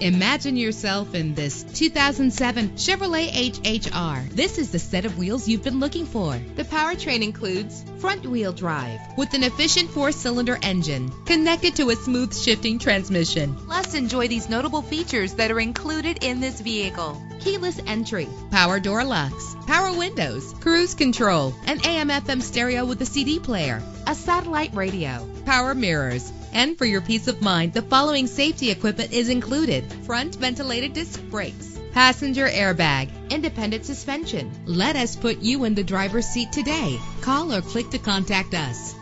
Imagine yourself in this 2007 Chevrolet HHR. This is the set of wheels you've been looking for. The powertrain includes front wheel drive with an efficient four cylinder engine connected to a smooth shifting transmission. Plus, enjoy these notable features that are included in this vehicle. Keyless entry, power door locks, power windows, cruise control, an AM FM stereo with a CD player, a satellite radio, power mirrors, and for your peace of mind, the following safety equipment is included. Front ventilated disc brakes, passenger airbag, independent suspension. Let us put you in the driver's seat today. Call or click to contact us.